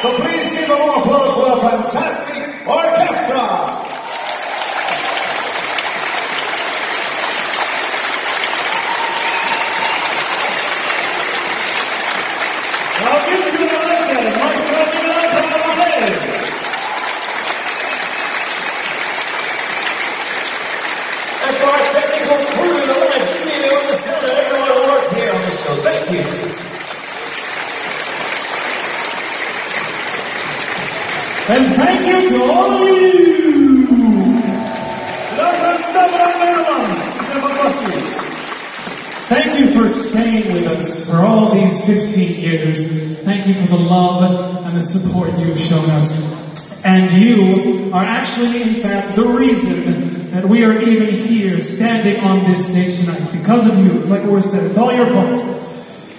So please give a warm applause for a fantastic orchestra. Ciao a tutti, benvenuti al nostro Milano Cabaret. And for our technical crew, the lights, the video, and the sound, and everyone who works here on the show. Thank you. And thank you to all of you. London's number one Netherlands, December Brussels. Thank you for staying with us for all these 15 years. Thank you for the love and the support you've shown us. And you are actually, in fact, the reason that we are even here standing on this stage tonight. Because of you. It's like Urs said, it's all your fault.